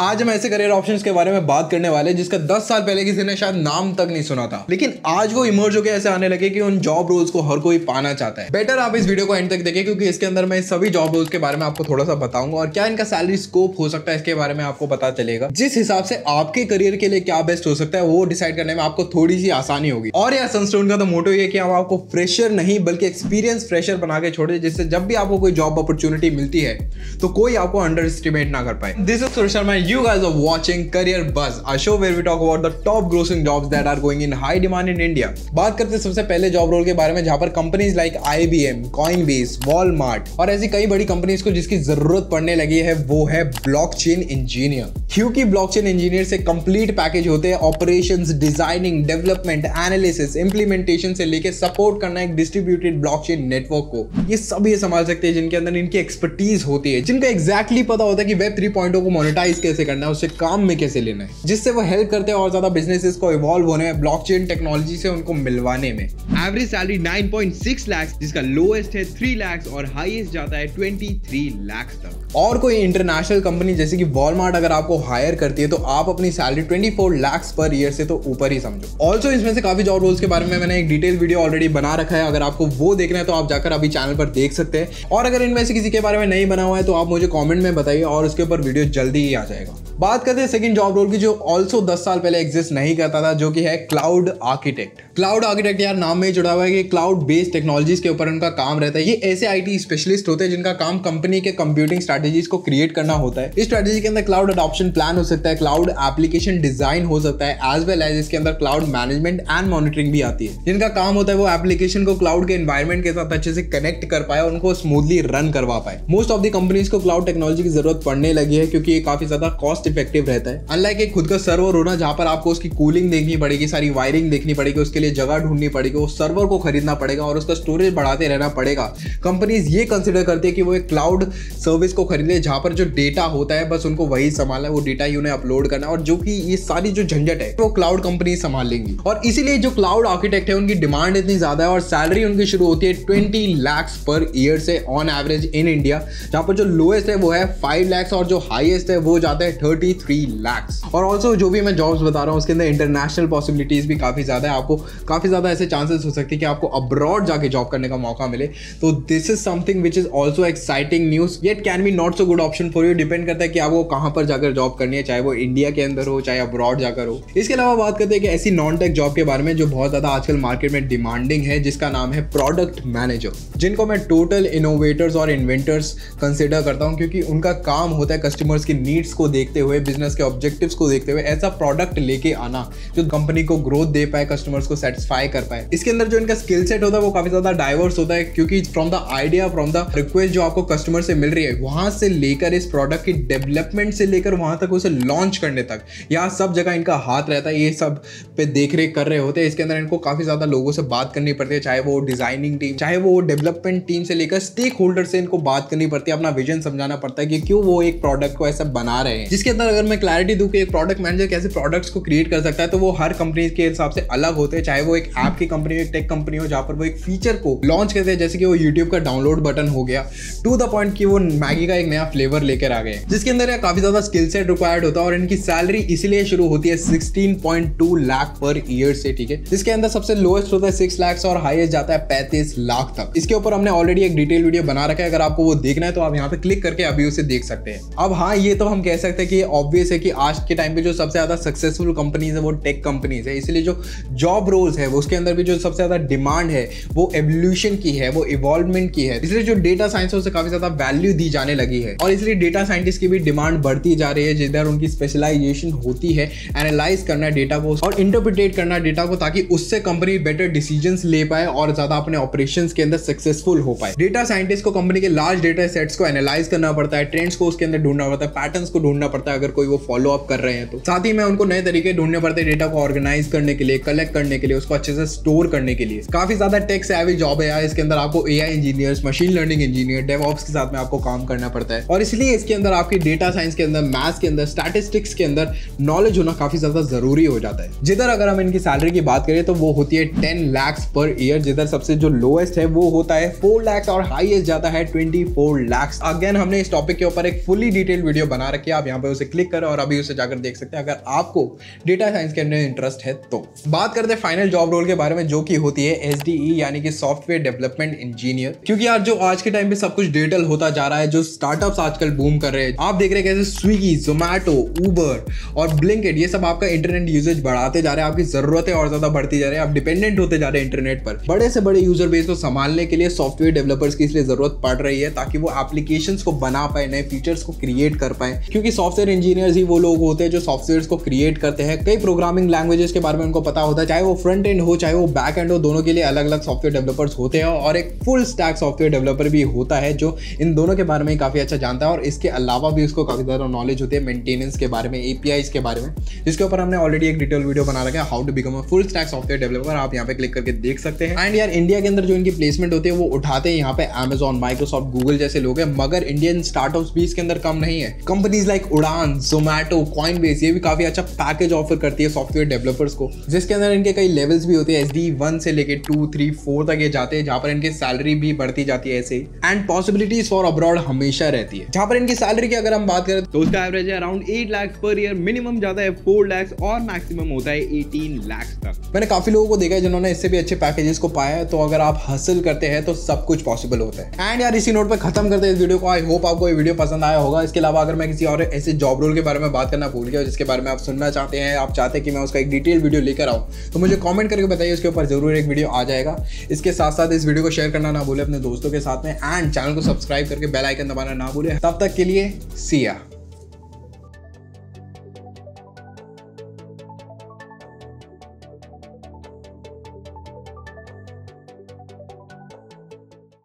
आज हम ऐसे करियर ऑप्शंस के बारे में बात करने वाले जिसका 10 साल पहले किसी ने शायद नाम तक नहीं सुना था। लेकिन आज वो इमर्ज होकर ऐसे आने लगे कि उन जॉब रोल्स को हर कोई पाना चाहता है। बेटर आप इस वीडियो को एंड तक देखें, क्योंकि इसके अंदर मैं सभी जॉब रोल्स के बारे में आपको थोड़ा सा बताऊँगा, और क्या इनका सैलरी स्कोप हो सकता है, इसके बारे में आपको पता चलेगा। जिस हिसाब से आपके करियर के लिए क्या बेस्ट हो सकता है, वो डिसाइड करने में आपको थोड़ी सी आसानी होगी। और यार सनस्टोन का तो मोटो ये कि हम आपको फ्रेशर नहीं, बल्कि एक्सपीरियंस फ्रेशर बना के छोड़े जिससे जब भी आपको कोई जॉब अपॉर्चुनिटी मिलती है तो कोई आपको अंडर एस्टिमेट ना कर पाए। This is Suresh Sharma you guys are watching Career Buzz, a show where we talk about the top grossing jobs that are going in high demand in India. बात करते हैं सबसे पहले जॉब रोल के बारे में जहाँ पर companies like IBM, Coinbase, Walmart और ऐसी कई बड़ी कंपनीज़ को जिसकी ज़रूरत पड़ने लगी है वो है ब्लॉकचेन इंजीनियर क्योंकि ब्लॉकचेन इंजीनियर से कंप्लीट पैकेज होते हैं operation designing development analysis implementation से लेकर सपोर्ट करना एक डिस्ट्रीब्यूटेड ब्लॉकचेन नेटवर्क को ये सब ये संभाल सकते हैं जिनके अंदर इनकी एक्सपर्टीज होती है जिनको एक्जैक्टली पता होता है कि वेब थ्री को मोनिटाइज कैसे करना है, उसे काम में कैसे लेना है? जिससे वो हेल्प करते हैं और ज़्यादा बिजनेसेस को इवॉल्व होने में ब्लॉकचेन टेक्नोलॉजी से उनको मिलवाने में। एवरेज सैलरी 9.6 लाख जिसका लोएस्ट है 3 लाख और हाईएस्ट जाता है 23 लाख तक। और कोई इंटरनेशनल कंपनी जैसे कि वॉलमार्ट अगर आपको हायर करती है तो आप अपनी सैलरी 24 लाख पर ईयर से तो ऊपर ही समझो। ऑल्सो इसमें से काफ़ी जॉब रोल्स के बारे में मैंने एक डिटेल वीडियो ऑलरेडी बना रखा है। अगर आपको वो देखना है तो आप जाकर अभी चैनल पर देख सकते हैं। और अगर इनमें से किसी के बारे में नहीं बना हुआ है तो आप मुझे कॉमेंट में बताइए और उसके ऊपर वीडियो जल्दी ही आ जाएगा। बात करते हैं सेकंड जॉब रोल की, जो ऑल्सो 10 साल पहले एग्जिस्ट नहीं करता था, जो कि है क्लाउड आर्किटेक्ट क्लाउड आर्किटेक्ट यार नाम में जुड़ा हुआ है कि क्लाउड बेस्ड टेक्नोलॉजीज़ के ऊपर उनका काम रहता है। ये ऐसे आईटी स्पेशलिस्ट होते हैं जिनका काम कंपनी के कंप्यूटिंग स्ट्रेटेजीज को क्रिएट करना होता है। इस स्ट्रेटेजी के अंदर क्लाउड अडॉप्शन प्लान हो सकता है क्लाउड एप्लीकेशन डिज़ाइन हो सकता है एज वेल एज इसके अंदर क्लाउड मैनेजमेंट एंड मॉनिटरिंग भी आती है। जिनका काम होता है वो एप्लीकेशन को क्लाउड के एनवायरमेंट के साथ अच्छे से कनेक्ट कर पाए और उनको स्मूथली रन करवा पाए। मोस्ट ऑफ़ द कंपनीज़ को क्लाउड टेक्नोलॉजी की ज़रूरत पड़ने लगी है, क्योंकि ये काफ़ी ज़्यादा कॉस्ट इफ़ेक्टिव रहता है। अनलाइक एक खुद का सर्वर होना जहाँ पर आपको उसकी कूलिंग देखनी पड़ेगी, सारी वायरिंग देखनी पड़ेगी, उसके लिए जगह ढूंढनी पड़ेगी उस सर्वर को खरीदना पड़ेगा और उसका स्टोरेज बढ़ाते रहना पड़ेगा। कंपनीज़ ये कंसिडर करती है कि वो एक क्लाउड सर्विस को खरीदे जहाँ पर जो डेटा होता है, बस उनको वही संभालना है, वो डेटा ही उन्हें अपलोड करना और जो कि ये सारी जो झंझट है, वो क्लाउड कंपनी संभाल लेंगी। और इसीलिए जो क्लाउड आर्किटेक्ट है, उनकी डिमांड इतनी ज़्यादा है और सैलरी उनकी शुरू होती है ट्वेंटी लैक्स पर ईयर से ऑन एवरेज इन इंडिया जहाँ पर जो लोएस्ट है वो है फाइव लैक्स और जो हाइएस्ट है वो जाता है थर्टी थ्री लैक्स और ऑल्सो जो भी मैं जॉब्स बता रहा हूँ, उसके अंदर इंटरनेशनल पॉसिबिलिटीज भी काफ़ी ज़्यादा है। आपको काफ़ी ज़्यादा ऐसे चांसेस हो सकते हैं कि आपको अब्रॉड जाके जॉब करने का मौका मिले। तो this is something which is also exciting news yet can be not so good option for you depend करता है कि आपको कहाँ पर जाकर जॉब करनी है, चाहे वो इंडिया के अंदर हो, चाहे अब्रॉड जाकर हो। इसके अलावा बात करते हैं कि ऐसी नॉन टेक जॉब के बारे में जो बहुत ज़्यादा आजकल मार्केट में डिमांडिंग है, जिसका नाम है प्रोडक्ट मैनेजर जिनको मैं टोटल इनोवेटर्स और इन्वेंटर्स कंसिडर करता हूँ, क्योंकि उनका काम होता है कस्टमर्स की नीड्स को देखते हुए। बिज़नेस के ऑब्जेक्टिव्स को देखते हुए ऐसा प्रोडक्ट लेके आना जो कंपनी को ग्रोथ दे पाए कस्टमर्स को सेटिस्फाई कर पाए। इसके अंदर जो इनका स्किल सेट होता है, वो काफ़ी ज़्यादा डाइवर्स होता है क्योंकि from the idea from the request जो आपको कस्टमर से मिल रही है, वहाँ से लेकर इस प्रोडक्ट की डेवलपमेंट से लेकर वहाँ तक उसे लॉन्च करने तक, यहाँ सब जगह इनका हाथ रहता है, ये सब पे देख रेख कर रहे होते हैं। इसके अंदर इनको काफ़ी ज़्यादा लोगों से बात करनी पड़ती है, चाहे वो डिज़ाइनिंग टीम चाहे वो डेवलपमेंट टीम से लेकर स्टेक होल्डर से इनको बात करनी पड़ती है, अपना विजन समझाना पड़ता है कि क्यों वो एक प्रोडक्ट को ऐसा बना रहे हैं। जिसके अंदर अगर मैं क्लैरिटी दूँ कि एक प्रोडक्ट मैनेजर कैसे प्रोडक्ट्स को क्रिएट कर सकता है तो वो हर कंपनी के हिसाब से अलग होते हैं। चाहे वो एक ऐप की कंपनी हो, एक टेक कंपनी हो, जहाँ पर वो एक फीचर को लॉन्च करते हैं, जैसे कि वो यूट्यूब का डाउनलोड बटन हो गया। टू द पॉइंट कि वो मैगी का एक नया फ्लेवर लेकर आ गए। जिसके अंदर काफ़ी ज़्यादा स्किल सेट रिक्वायर्ड होता है और इनकी सैलरी इसलिए शुरू होती है sixteen point two lakh per year से, ठीक है? जिसके अंदर सबसे लोएस्ट होता है सिक्स लाख और हाईएस्ट जाता है पैंतीस लाख तक। इसके ऊपर हमने ऑलरेडी एक डिटेल वीडियो बना रखा है। अगर आपको वो देखना है तो आप यहाँ पे क्लिक करके अभी उसे देख सकते हैं। अब हाँ ये तो हम कह सकते हैं कि ऑब्वियस है कि आज के टाइम पे जो सबसे ज़्यादा सक्सेसफुल कंपनीज़ है, वो टेक कंपनीज़ है। इसलिए जो जॉब रोल्स है उसके अंदर भी जो सबसे ज़्यादा डिमांड है, वो एवोल्यूशन की है, वो इवॉल्वमेंट की है। इसलिए जो डेटा साइंस है, उसे काफ़ी ज़्यादा वैल्यू दी जाने लगी है। और इसलिए डेटा साइंटिस्ट की भी डिमांड बढ़ती जा रही है जिधर उनकी स्पेशलाइजेशन होती है एनालाइज करना डेटा को, और इंटरप्रिटेट करना डेटा को, ताकि उससे कंपनी बेटर डिसीज़न ले पाए, और ज़्यादा अपने ऑपरेशन के अंदर सक्सेसफुल हो पाए। डेटा साइंटिस्ट को कंपनी के लार्ज डेटा सेट्स को एनालाइज करना पड़ता है ट्रेंड्स को उसके अंदर ढूंढना पड़ता है पैटर्न को ढूंढना पड़ता है। अगर कोई वो फॉलो अप कर रहे हैं तो। साथ ही में उनको नए तरीके ढूँढने पड़ते हैं डेटा को ऑर्गेनाइज करने के लिए कलेक्ट करने के लिए, उसको अच्छे से स्टोर करने के लिए। काफ़ी ज़्यादा टेक सेवी जॉब है यार, इसके अंदर आपको A I engineers machine learning engineer DevOps के साथ में आपको काम करना पड़ता है। और इसलिए इसके अंदर आपकी डेटा साइंस के अंदर मैथ्स के अंदर स्टैटिस्टिक्स के अंदर नॉलेज होना काफ़ी ज़्यादा ज़रूरी हो जाता है। जिधर अगर हम इनकी सैलरी की बात करें तो वो होती है टेन लैक्स पर ईयर जिधर सबसे जो लोएस्ट है, वो होता है फोर लैक्स और हाईएस्ट जाता है ट्वेंटी फोर लैक्स अगेन हमने इस टॉपिक के ऊपर एक फुली डिटेल वीडियो बना रखी है, आप यहाँ पे उसे उसे क्लिक करें और अभी उसे जाकर देख सकते हैं। अगर आपको डेटा साइंस के अंदर इंटरेस्ट है तो। बात करते हैं फाइनल जॉब रोल के बारे में, जो कि होती है एसडीई यानी कि सॉफ्टवेयर डेवलपमेंट इंजीनियर क्योंकि यार, जो आज के टाइम पे सब कुछ डिजिटल होता जा रहा है, जो स्टार्टअप्स आजकल बूम कर रहे हैं, आप देख रहे हैं कैसे स्विगी जोमैटो उबर और ब्लिंकेट ये सब आपका इंटरनेट यूजेज बढ़ाते जा रहे हैं, आपकी जरूरतें और ज़्यादा बढ़ती जा रही है, आप डिपेंडेंट होते जा रहे हैं इंटरनेट पर। बड़े से बड़े यूज़र बेस को संभालने के लिए सॉफ्टवेयर डेवलपर्स की इसलिए ज़रूरत पड़ रही है, ताकि वो एप्लीकेशन को बना पाए, नए फीचर्स को क्रिएट कर पाए। क्योंकि सॉफ्टवेयर इंजीनियर्स ही वो लोग होते हैं जो सॉफ्टवेयर को क्रिएट करते हैं। कई प्रोग्रामिंग लैंग्वेजेस के बारे में उनको पता होता है, चाहे वो फ्रंट एंड हो, चाहे वो बैक एंड हो, दोनों के लिए अलग अलग सॉफ्टवेयर डेवलपर्स होते हैं और एक फुल स्टैक सॉफ्टवेयर डेवलपर भी होता है जो इन दोनों के बारे में काफ़ी अच्छा जानता है और इसके अलावा भी उसको काफ़ी ज़्यादा नॉलेज होती है मेंटेनेंस के बारे में एपीआई के बारे में, जिसके ऊपर हमने ऑलरेडी एक डिटेल वीडियो बना रखा है how to become a full stack software developer आप यहाँ पे क्लिक करके देख सकते हैं। एंड यार इंडिया के अंदर जो इनकी प्लेसमेंट होती है, वो उठाते हैं यहाँ पे अमेजॉन माइक्रोसॉफ्ट गूगल जैसे लोग हैं, मगर इंडियन स्टार्टअप्स भी इसके अंदर कम नहीं है। कंपनीज़ लाइक उड़ान जोमैटो कॉइन बेस ये भी काफ़ी अच्छा पैकेज ऑफ़र करती है सॉफ्टवेयर डेवलपर्स को, जिसके अंदर इनके कई लेवल्स भी होते हैं। एस डी वन से लेके टू थ्री फोर तक ये जाते हैं, जहाँ पर इनकी सैलरी भी बढ़ती जाती है ऐसे। एंड पॉसिबिलिटीज फॉर अब्रॉड हमेशा रहती है। जहाँ पर इनकी सैलरी की अगर हम बात करें तो उसका एवरेज है around eight lakhs per year minimum जाता है फोर लैक्स और मैक्सिमम होता है एटीन लैक्स तक। मैंने काफ़ी लोगों को देखा है जिन्होंने इससे भी अच्छे पैकेजेस को पाया है तो अगर आप हासिल करते हैं तो सब कुछ पॉसिबल होता है। एंड यार, इसी नोट पर खत्म करते हैं इस वीडियो को। आई होप आपको ये वीडियो पसंद आया होगा। इसके अलावा अगर मैं किसी और ऐसे जॉब रोल के बारे में बात करना भूल गया, जिसके बारे में आप सुनना चाहते हैं, आप चाहते हैं कि मैं उसका एक डिटेल वीडियो लेकर आऊँ तो मुझे कॉमेंट करके बताइए, उसके ऊपर ज़रूर एक वीडियो आ जाएगा। इसके साथ साथ इस वीडियो को शेयर करना ना भूले अपने दोस्तों के साथ में एंड चैनल को सब्सक्राइब करके बेलाइकन दबाना ना भूले। तब तक के लिए सिया